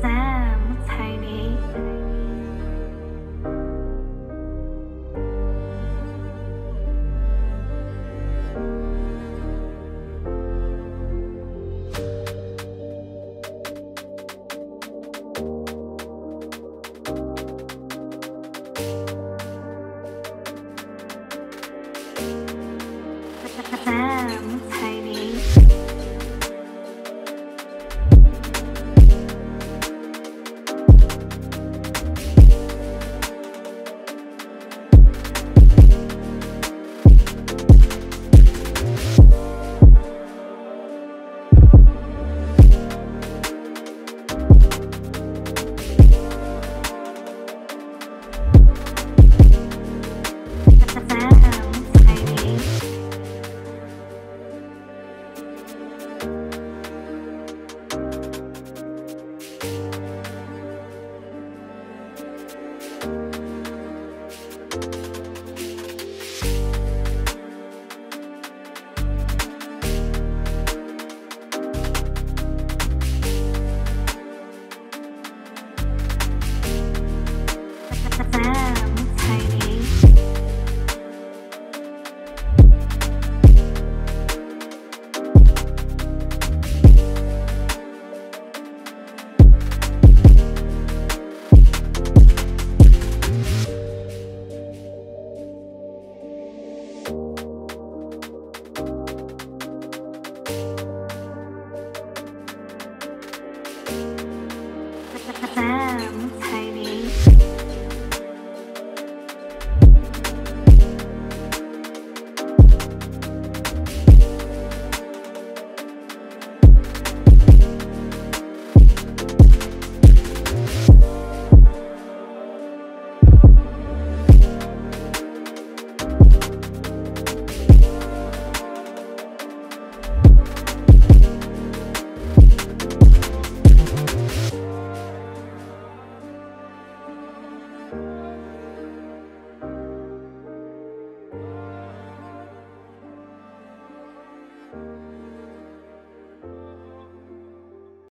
ぜ Sam.